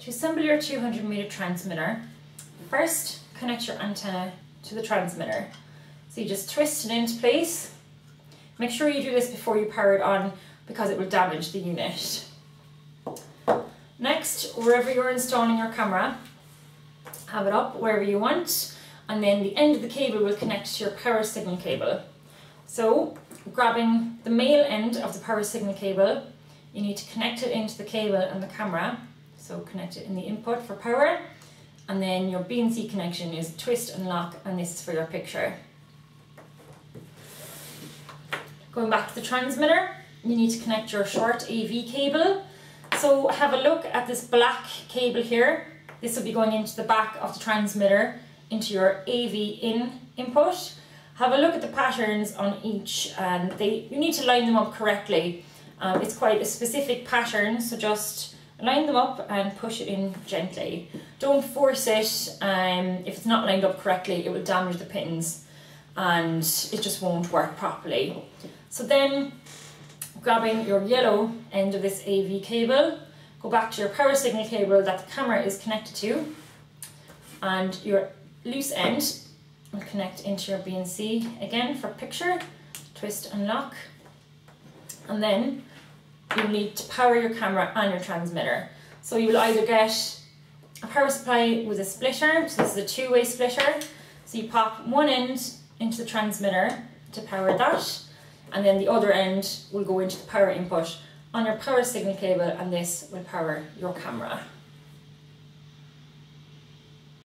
To assemble your 200 meter transmitter, first connect your antenna to the transmitter. So you just twist it into place. Make sure you do this before you power it on because it will damage the unit. Next, wherever you're installing your camera, have it up wherever you want and then the end of the cable will connect to your power signal cable. So grabbing the male end of the power signal cable, you need to connect it into the cable and the camera. So connect it in the input for power and then your BNC connection is twist and lock and this is for your picture. Going back to the transmitter, you need to connect your short AV cable. So have a look at this black cable here. This will be going into the back of the transmitter into your AV in input. Have a look at the patterns on each and they you need to line them up correctly. Um, it's quite a specific pattern so just line them up and push it in gently. Don't force it, um, if it's not lined up correctly it will damage the pins and it just won't work properly. So then grabbing your yellow end of this AV cable, go back to your power signal cable that the camera is connected to and your loose end will connect into your BNC again for picture, twist and lock. And then you'll need to power your camera and your transmitter. So you will either get a power supply with a splitter, so this is a two-way splitter. So you pop one end into the transmitter to power that, and then the other end will go into the power input on your power signal cable and this will power your camera.